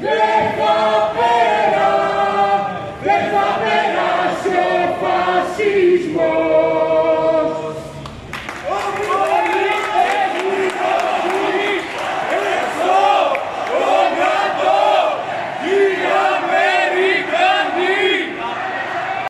Δεν θα περάσει ο φασισμός.